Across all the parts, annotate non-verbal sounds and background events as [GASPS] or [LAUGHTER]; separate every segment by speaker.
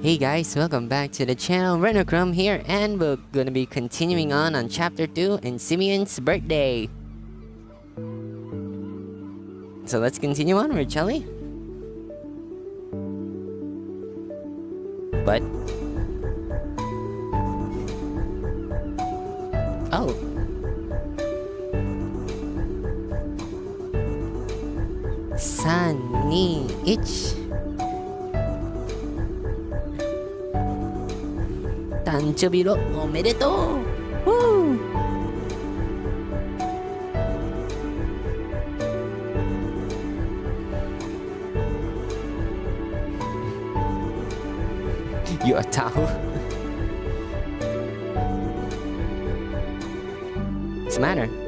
Speaker 1: Hey guys, welcome back to the channel. Renochrome here, and we're gonna be continuing on on chapter 2 in Simeon's birthday. So let's continue onward, shall we? But... Oh. Sunny itch. 誕生日ろおめでとううんよちゃう What's?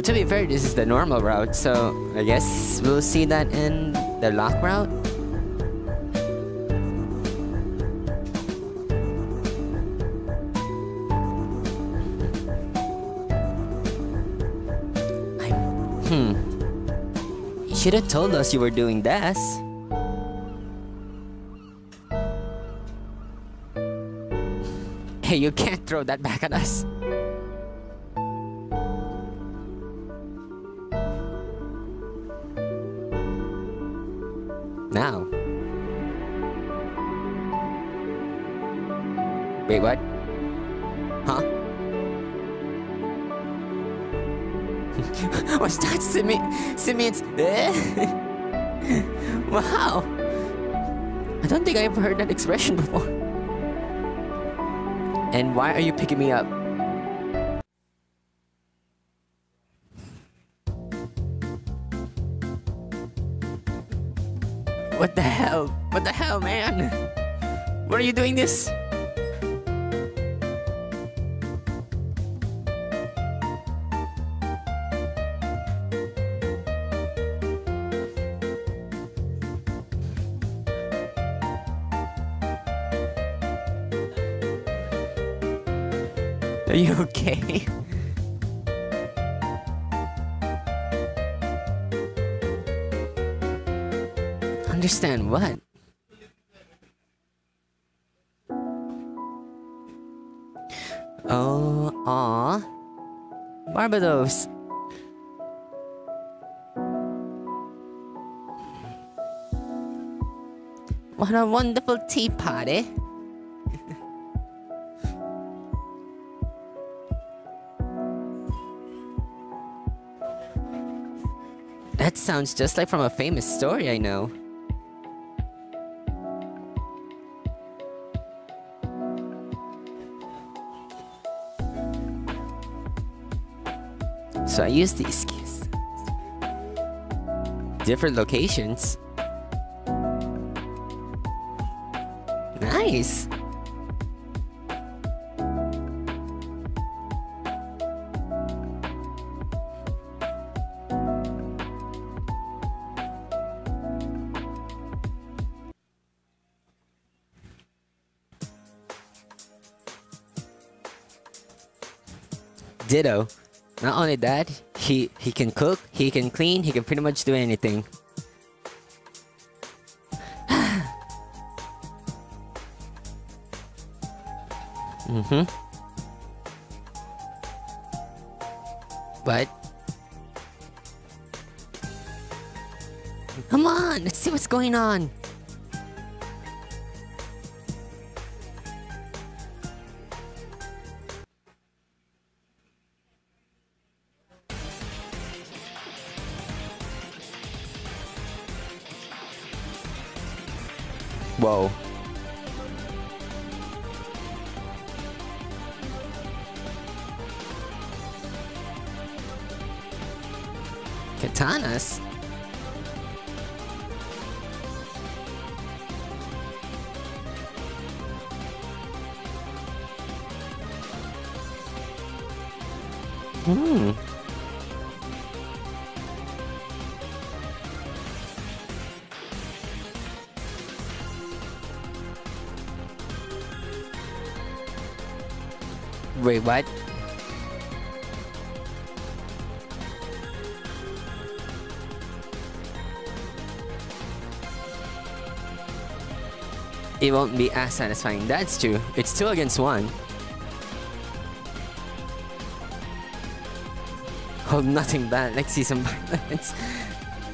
Speaker 1: But to be fair, this is the normal route, so I guess we'll see that in the lock route. I, hmm. You should have told us you were doing this. Hey, [LAUGHS] you can't throw that back at us. [LAUGHS] Was that Simi Simeon's? Eh? [LAUGHS] wow! I don't think I ever heard that expression before. And why are you picking me up? What the hell? What the hell, man? What are you doing this? Barbatos. What a wonderful tea party. That sounds just like from a famous story I know. So I use these keys. Different locations. Nice. Ditto. Not only that, he he can cook, he can clean, he can pretty much do anything. [SIGHS] mm-hmm. But Come on, let's see what's going on. Whoa. Wait, what? It won't be as satisfying. That's true. It's two against one. Hold nothing bad. Let's see some violence.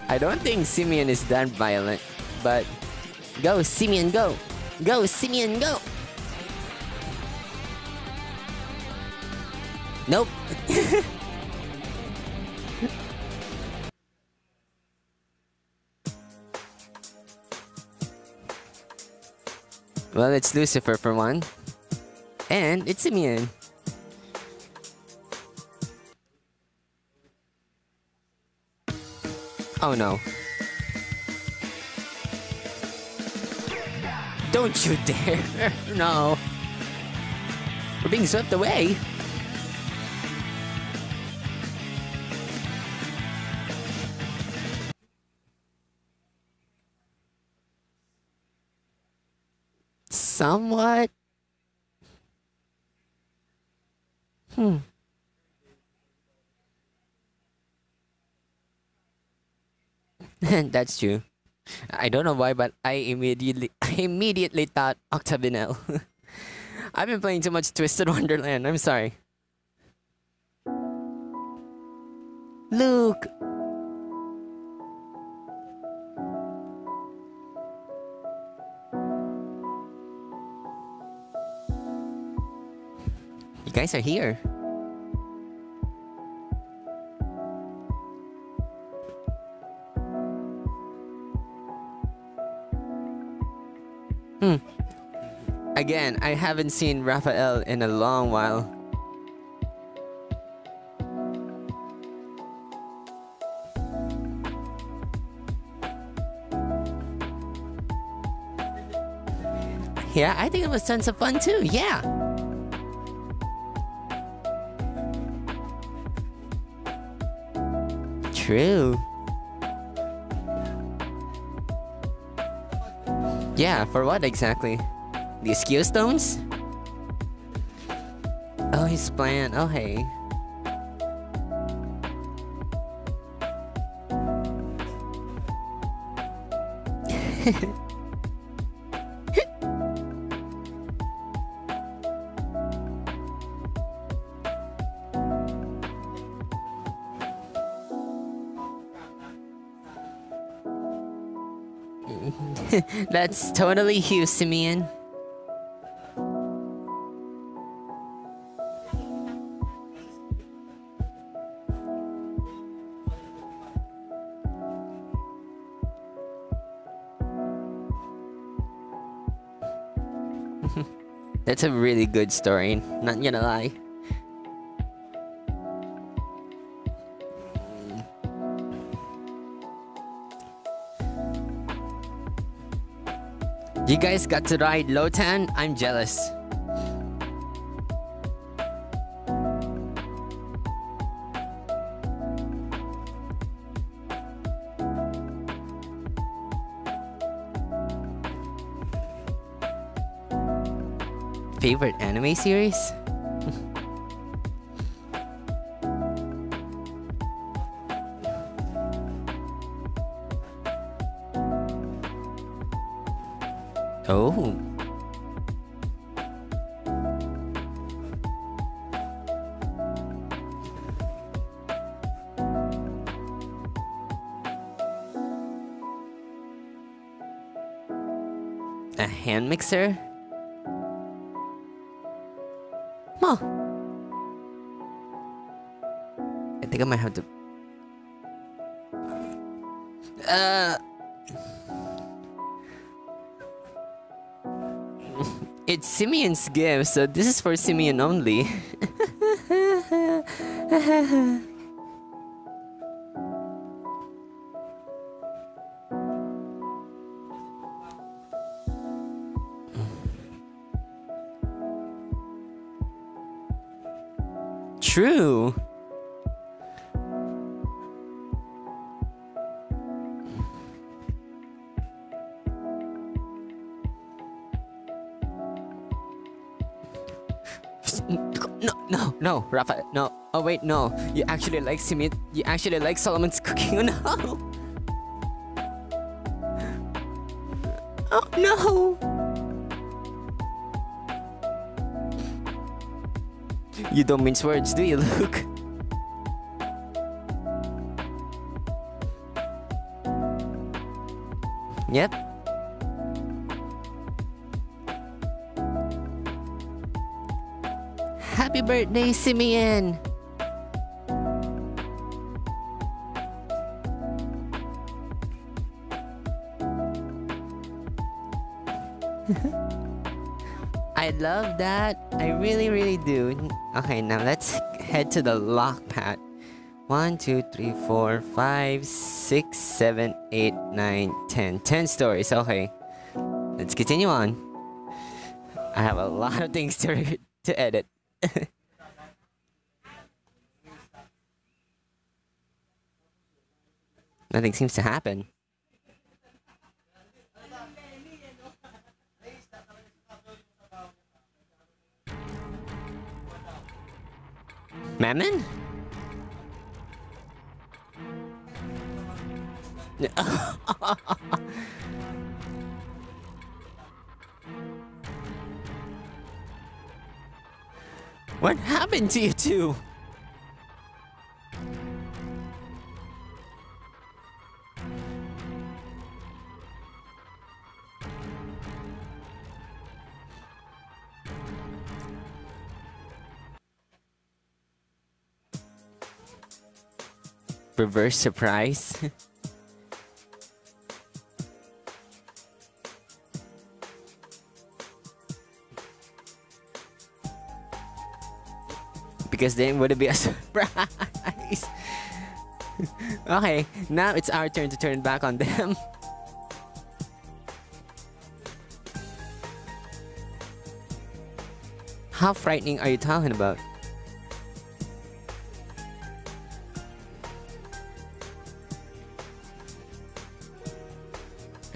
Speaker 1: I don't think Simeon is that violent, but go, Simeon, go! Go, Simeon, go! Nope. [LAUGHS] well, it's Lucifer for one. And it's Simeon. Oh no. Don't you [LAUGHS] dare! no. We're being swept away. Somewhat. Hmm. [LAUGHS] That's true. I don't know why, but I immediately [LAUGHS] I immediately thought Octavinelle. [LAUGHS] I've been playing too much Twisted Wonderland. I'm sorry. Luke. Guys are here. Hmm. Again, I haven't seen Raphael in a long while. Yeah, I think it was tons of fun too. Yeah. True. Yeah, for what exactly? The skill stones? Oh, his plan. Oh, hey. [LAUGHS] That's totally you, Simeon. [LAUGHS] That's a really good story, not gonna lie. You guys got to ride Lotan? I'm jealous. Favorite anime series? A hand mixer? Huh. I think I might have to. Uh. It's Simeon's gift, so this is for Simeon only. [LAUGHS] No, no, no, Rafa, no. Oh wait, no. You actually like Simeon. You actually like Solomon's cooking. [LAUGHS] No. Oh no. You don't mince words, do you, Luke? Yep. Happy birthday, Simeon! [LAUGHS] I love that. I really, really do. Okay, now let's head to the lock pad. One, two, three, four, five, six, seven, eight, nine, ten. Ten stories. Okay. Let's continue on. I have a lot of things to [LAUGHS] to edit. [LAUGHS] Nothing seems to happen. Mammon? [LAUGHS] what happened to you two? Reverse surprise. [LAUGHS] because then would it be a [LAUGHS] surprise? [LAUGHS] okay, now it's our turn to turn back on them. [LAUGHS] How frightening are you talking about?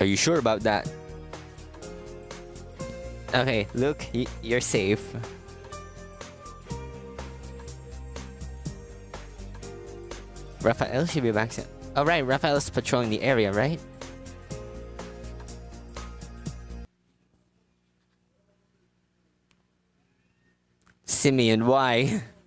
Speaker 1: Are you sure about that? Okay, look, you're safe. Raphael should be back soon. Oh, Alright, Raphael's patrolling the area, right? Simeon, why? [LAUGHS]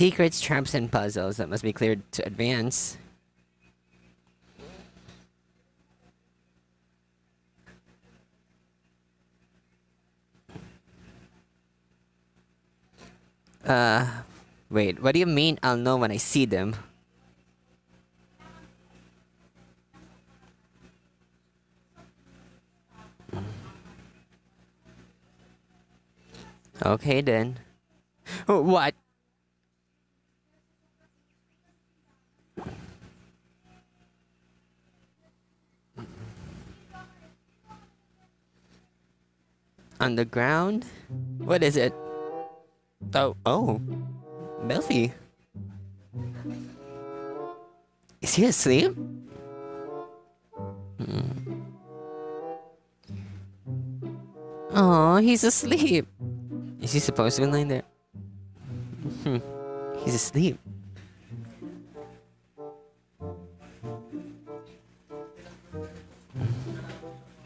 Speaker 1: Secrets, traps, and puzzles that must be cleared to advance. Uh, wait, what do you mean I'll know when I see them? Okay then. What? On the ground? What is it? Oh, oh. Belphie. Is he asleep? Hmm. Oh, he's asleep. Is he supposed to be lying there? Hmm. He's asleep.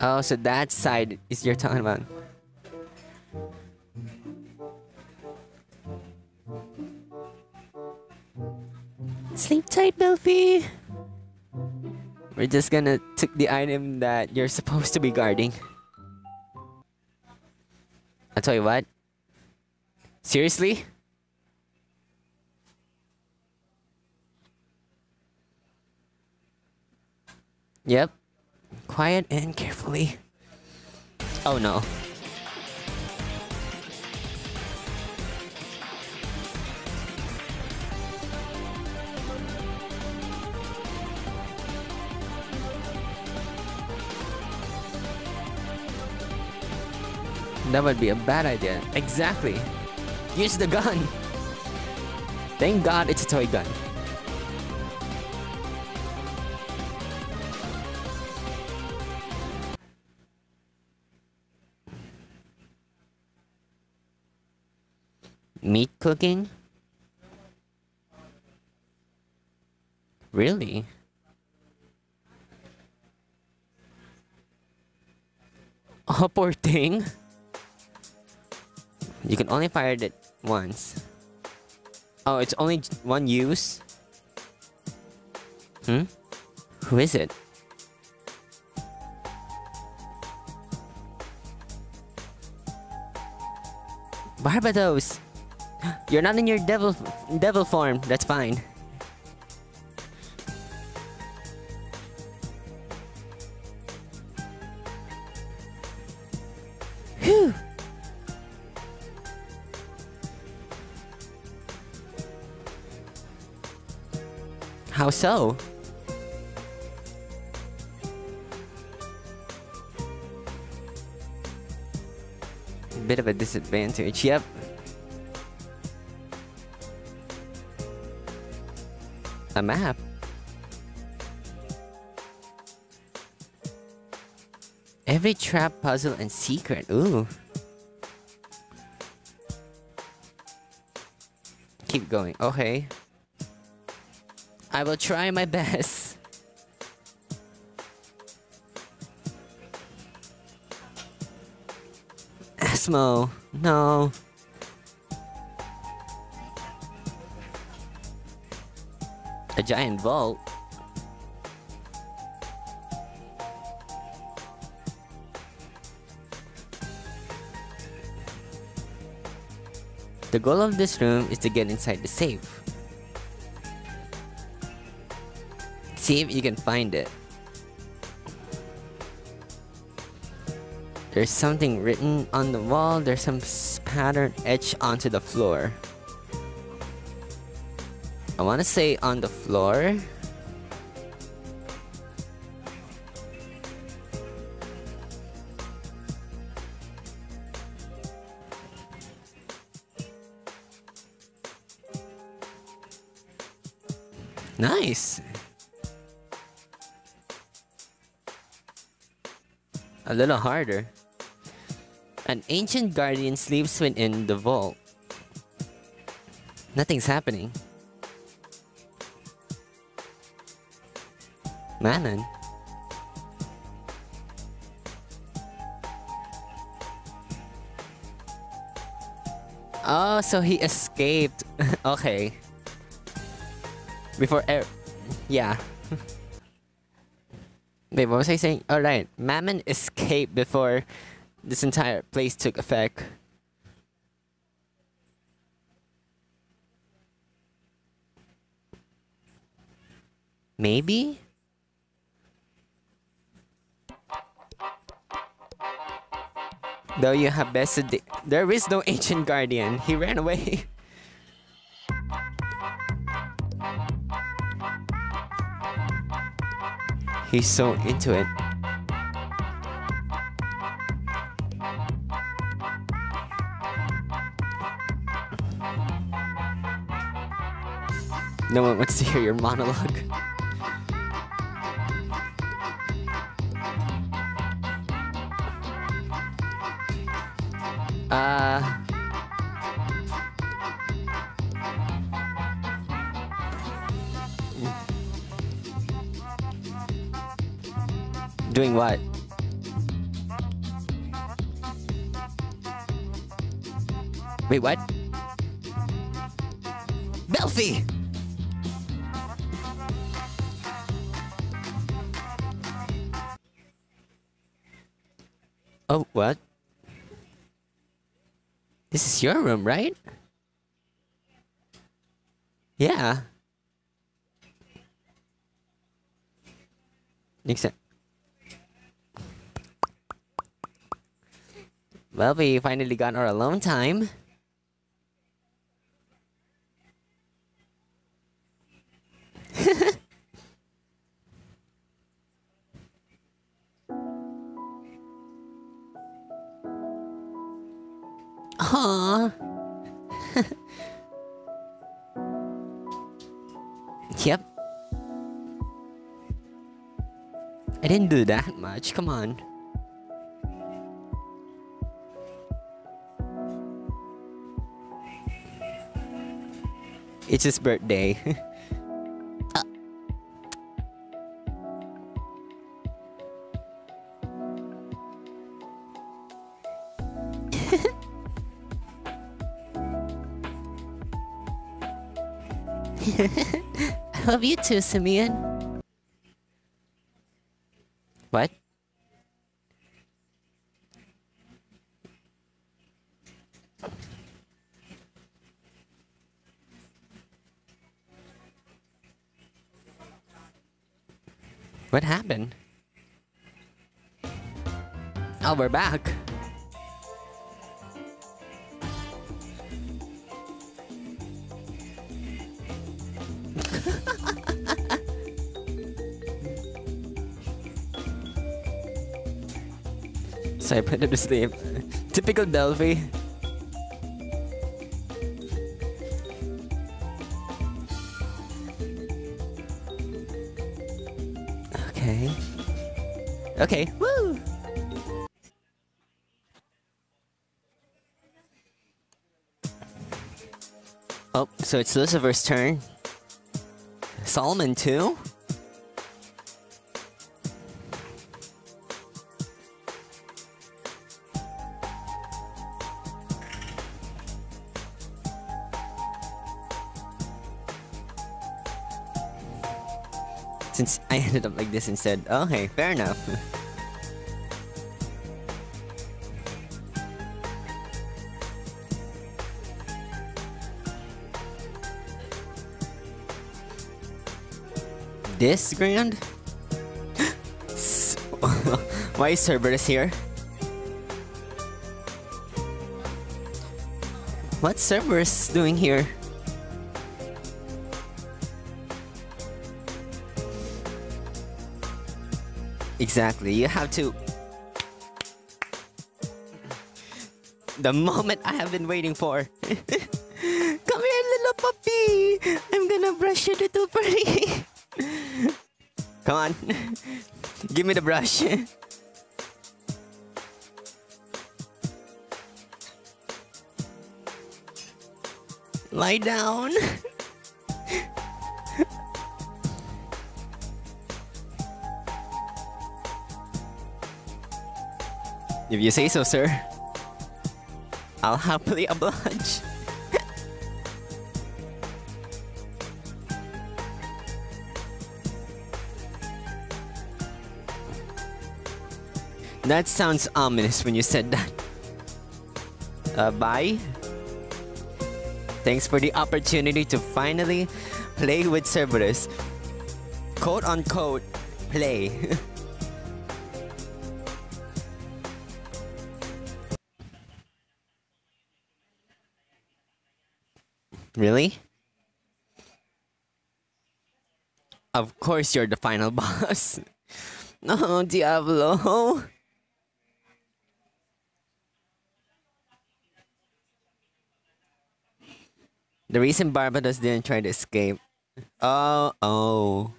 Speaker 1: Oh, so that side is you're talking about. Belphie. We're just gonna take the item that you're supposed to be guarding. I'll tell you what. Seriously? Yep. Quiet and carefully. Oh no. That would be a bad idea. Exactly. Use the gun. Thank God it's a toy gun. Meat cooking? Really? Oh, poor thing. You can only fire it once. Oh, it's only one use? Hmm? Who is it? Barbatos! [GASPS] You're not in your devil devil form. That's fine. So? Bit of a disadvantage, yep. A map? Every trap, puzzle, and secret. Ooh. Keep going. Okay. I will try my best. Asmo. No. A giant vault? The goal of this room is to get inside the safe. See if you can find it. There's something written on the wall, there's some pattern etched onto the floor. I want to say on the floor. Nice. A little harder. An ancient guardian sleeps within the vault. Nothing's happening. Mammon. Oh, so he escaped. [LAUGHS] okay. Before er yeah. Wait, what was I saying? Oh, Alright, Mammon escaped before this entire place took effect. Maybe? Though you have bested There is no ancient guardian. He ran away. [LAUGHS] He's so into it. No one wants to hear your monologue. Uh... Doing what? Wait, what? Belphie! Oh, what? This is your room, right? Yeah. Nixon. Well, we finally got our alone time. [LAUGHS] Aww. [LAUGHS] yep. I didn't do that much, come on. It's his birthday. [LAUGHS] I love you too, Simeon. What? What happened? Oh, we're back. so I put him to sleep. Typical Belphie. Okay. Okay. Woo! Oh, so it's Lucifer's turn. Solomon too? Since I [LAUGHS] ended up like this instead. Okay, fair enough. [LAUGHS] this grand? [LAUGHS] Why is Cerberus here? What's Cerberus doing here? Exactly, you have to. The moment I have been waiting for. [LAUGHS] Come here, little puppy! I'm gonna brush your little furry. Come on. [LAUGHS] Give me the brush. [LAUGHS] Lie down. If you say so, sir. I'll happily oblige. That sounds ominous when you said that. Uh, bye. Thanks for the opportunity to finally play with Cerberus. Quote unquote, play. [LAUGHS] really? Of course you're the final [LAUGHS] boss. No, Diavolo. The reason Barbatos didn't try to escape. Oh, oh.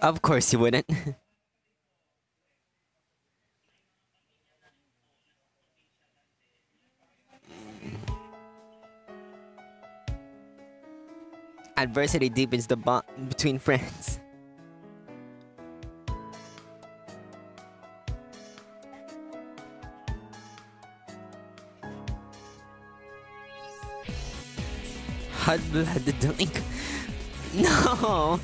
Speaker 1: Of course you wouldn't. [LAUGHS] Adversity deepens the bond between friends. [LAUGHS] Hot blooded doink. [LAUGHS] No.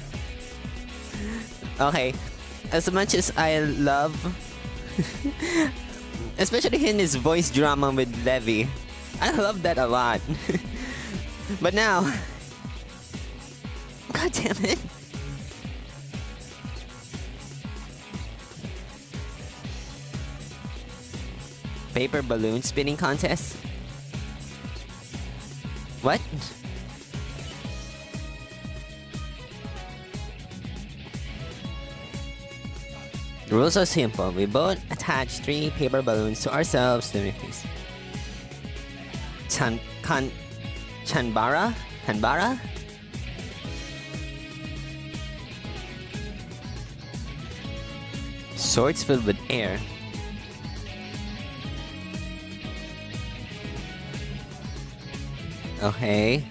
Speaker 1: Okay. As much as I love, [LAUGHS] especially in his voice drama with Levi. I love that a lot. but now, God damn it. Paper balloon spinning contest? What? The rules are simple. We both attach three paper balloons to ourselves make this. Chan Kan Chanbara? Hanbara? Swords filled with air. Okay.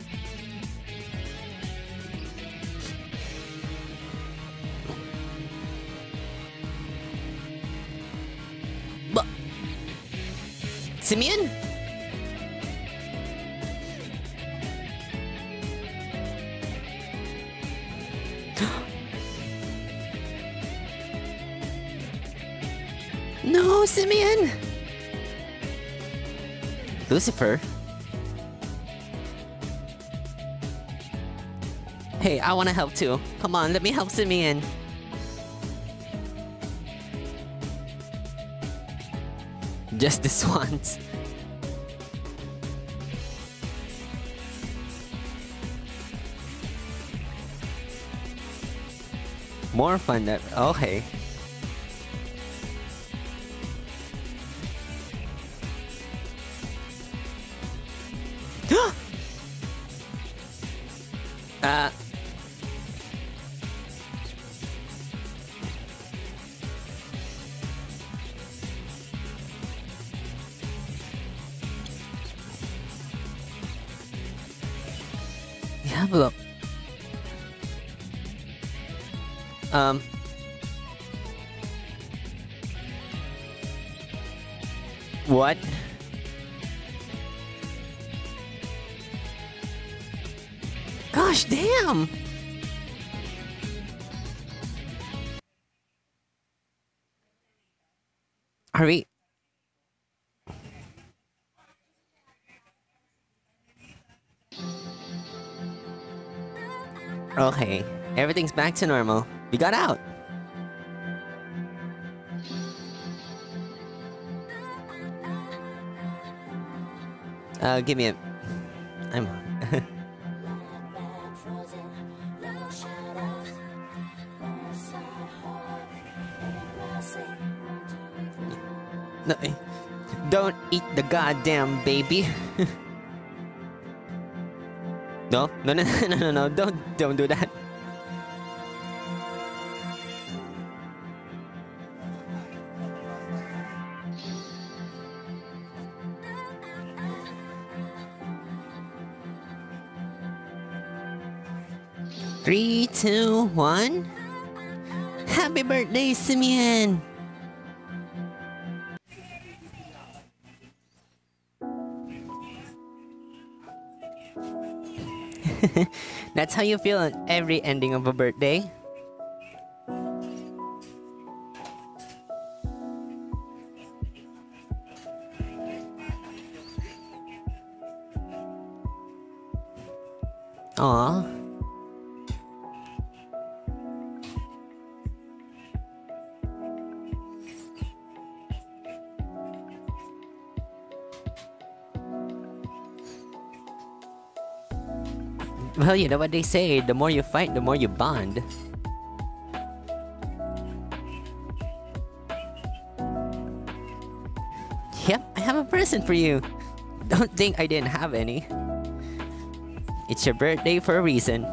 Speaker 1: But Simeon? no, Lucifer? Hey, I wanna help too. Come on, let me help Simeon. Just this [LAUGHS] once. More fun that okay. Diavolo. Um. What? Gosh damn! Okay, everything's back to normal. We got out. Uh, give me a. I'm. [LAUGHS] no, eh, don't eat the goddamn baby. [LAUGHS] no, no, no, [LAUGHS] no, no, no, don't, don't do that. Three, two, one. Happy birthday, Simeon! That's how you feel on every ending of a birthday. Well, you know what they say, the more you fight, the more you bond. Yep, I have a present for you. Don't think I didn't have any. It's your birthday for a reason.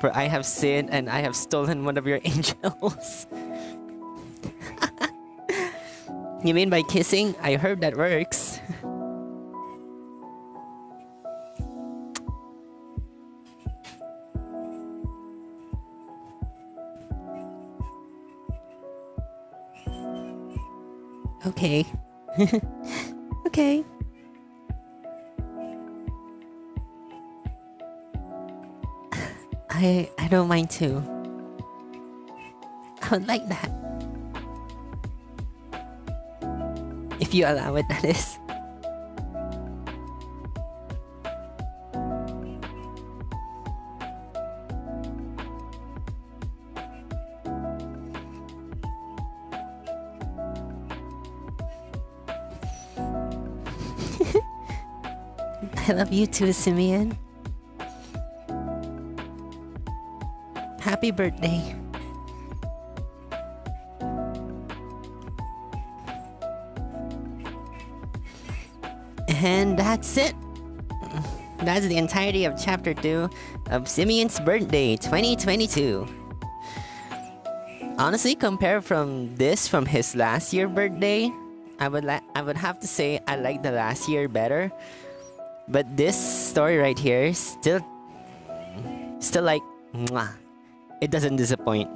Speaker 1: For I have sinned and I have stolen one of your [LAUGHS] angels. [LAUGHS] you mean by kissing? I heard that works. [LAUGHS] okay. okay. I I don't mind too. I would like that. If you allow it, [LAUGHS] that is. [LAUGHS] I love you too, Simeon. Happy birthday. And that's it. That's the entirety of chapter 2 of Simeon's birthday 2022. Honestly, compared from this from his last year birthday, I would like I would have to say I like the last year better. But this story right here still still like mwah, it doesn't disappoint.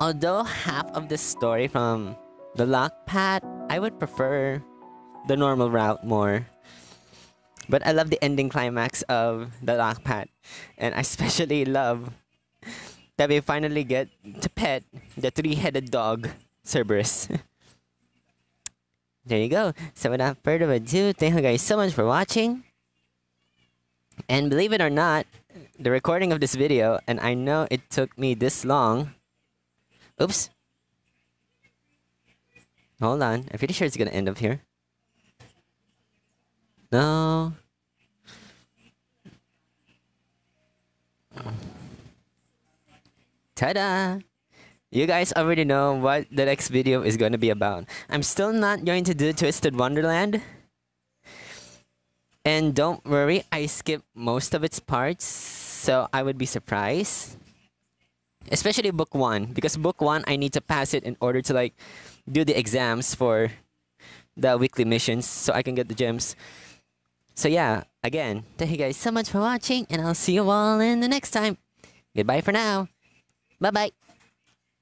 Speaker 1: Although half of the story from the lock pad, I would prefer the normal route more. But I love the ending climax of the lock pad. And I especially [LAUGHS] love that we finally get to pet the three-headed dog, Cerberus. [LAUGHS] there you go. So without further ado, thank you guys so much for watching. And believe it or not, the recording of this video, and I know it took me this long. Oops. Hold on. I'm pretty sure it's gonna end up here. No. Ta-da! You guys already know what the next video is to be about. I'm still not going to do Twisted Wonderland. And don't worry, I skipped most of its parts, so I would be surprised. Especially book 1, because book 1 I need to pass it in order to like do the exams for the weekly missions so I can get the gems. So yeah, again, thank you guys so much for watching, and I'll see you all in the next time. Goodbye for now. Bye bye.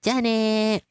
Speaker 1: Janet.